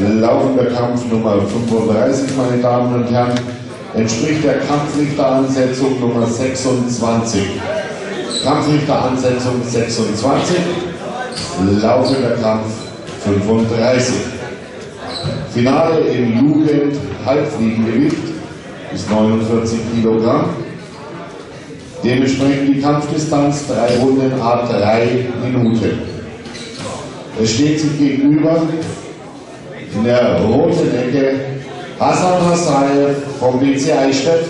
laufender Kampf Nummer 35, meine Damen und Herren, entspricht der Kampfrichteransetzung Nummer 26. Kampfrichteransetzung 26, laufender Kampf 35. Finale im Jugend Halbfliegengewicht ist 49 Kilogramm. Dementsprechend die Kampfdistanz drei Runden a drei Minuten. Es steht sich gegenüber in der roten Ecke Hassan Hassayev vom BC Eichstätt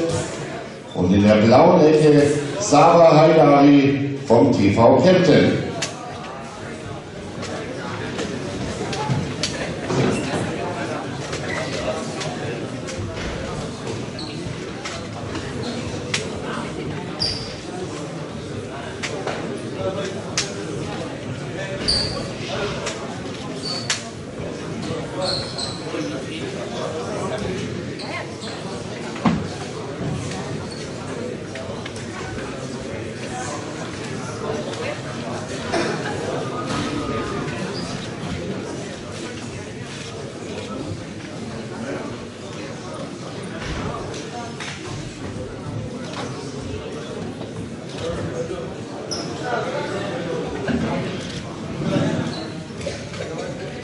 und in der blauen Ecke Sarah Haidari vom TV Kempten.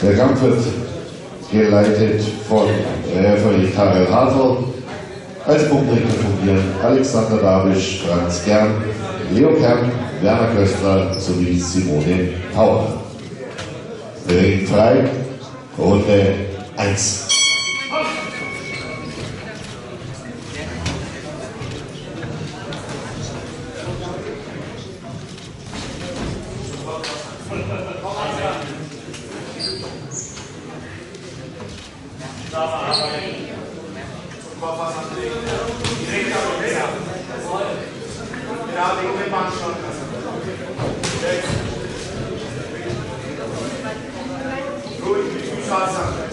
Der Kampf wird geleitet von Referee Karel Hartl. Als Punktrichter fungieren Alexander Dabisch, Franz Gern, Leo Kern, Werner Köstler sowie Simone Taucher. Ring frei, Runde 1. Tatsache.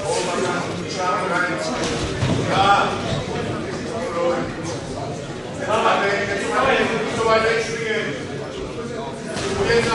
Oh, mein Gott, Ja. Mama, nilichukua ile kitu baada ya shule. Kueleza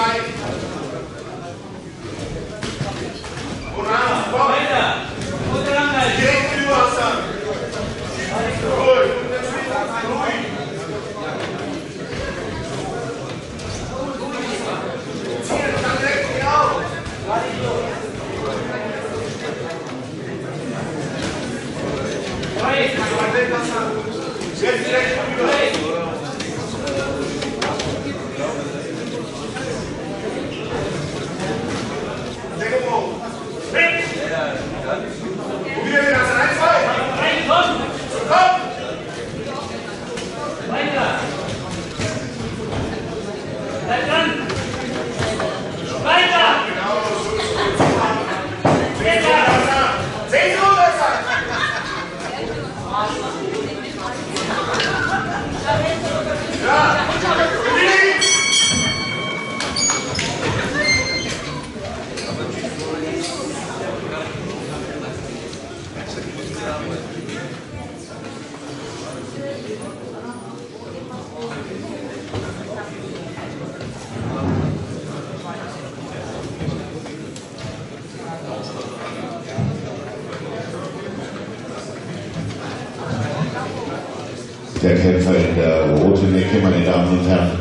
Der Kämpfer in der roten Ecke, meine Damen und Herren,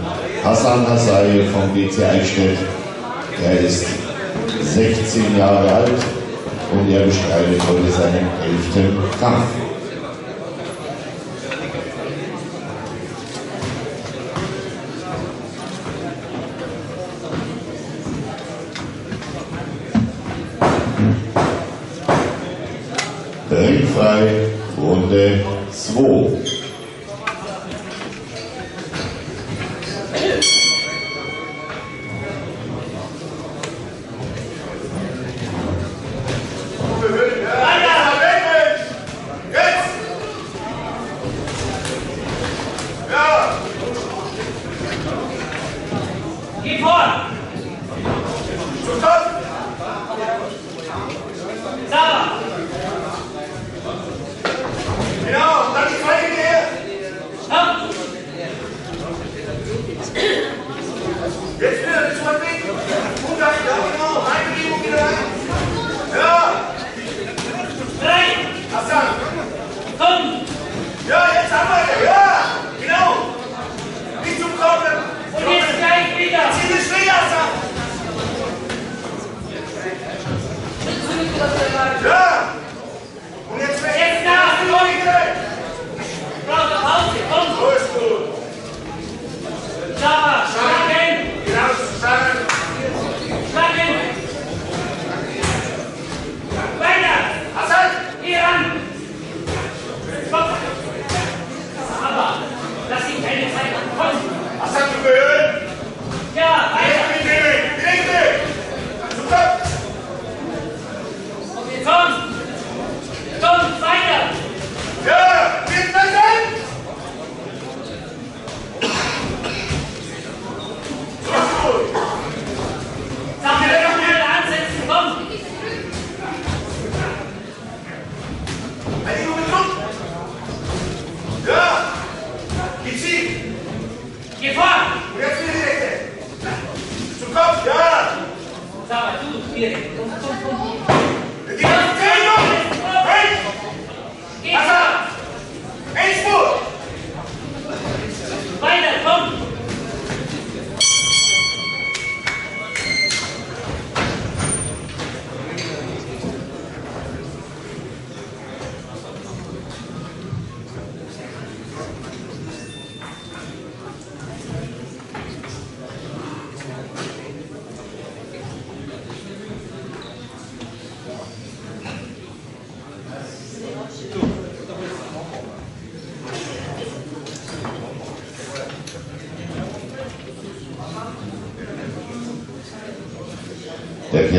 Hassan Hassai vom BC Eichstätt. Er ist 16 Jahre alt und er bestreitet heute seinen elften Kampf. Ringfrei, Runde 2.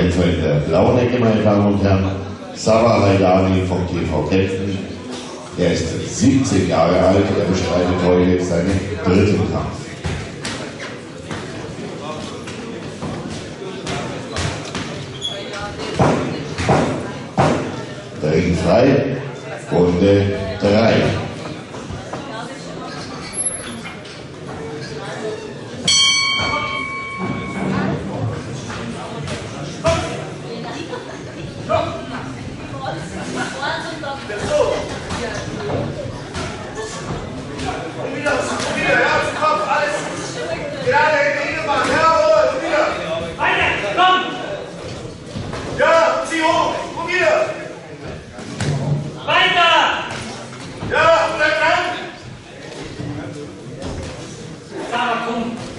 Der Kämpfer in der blauen Ecke, meine Damen und Herren, Sabah Raidani vom TV Kämpfen. Er ist 17 Jahre alt, er bestreitet heute seinen dritten Kampf. Ring frei, Runde 3. com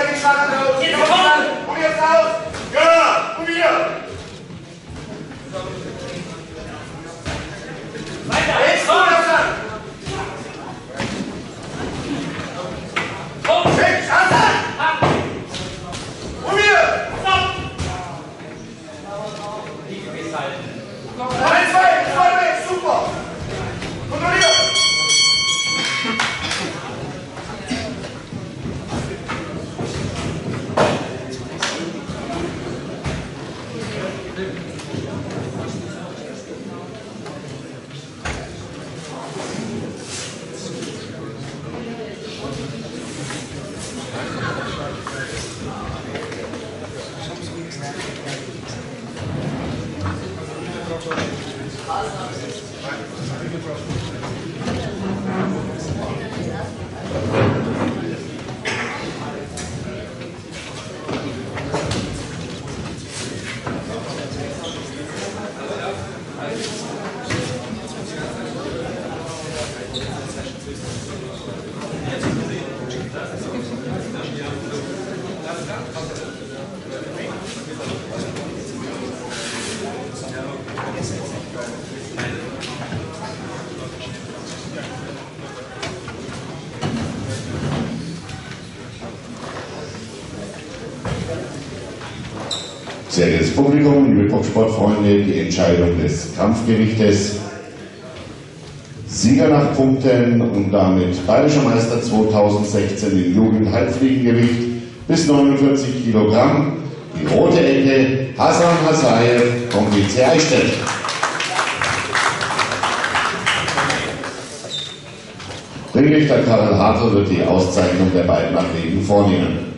Gleich den Schlag raus. Jetzt Komm, komm. Und jetzt raus. Ja, und wieder. Weiter! Jetzt Komm! Hassan. Komm! Fix, Hassan. Und wieder. Stopp! Eins, zwei, zwei, weg, super. Und noch wieder. Sehr geehrtes Publikum, liebe Boxsportfreunde, die Entscheidung des Kampfgerichtes. Sieger nach Punkten und damit Bayerischer Meister 2016 im Jugend-Halbfliegengewicht bis 49 Kilogramm. Die rote Ecke Hasan Hasayev vom GC Eichstätt. Ringrichter Karl Hartl wird die Auszeichnung der beiden Athleten vornehmen.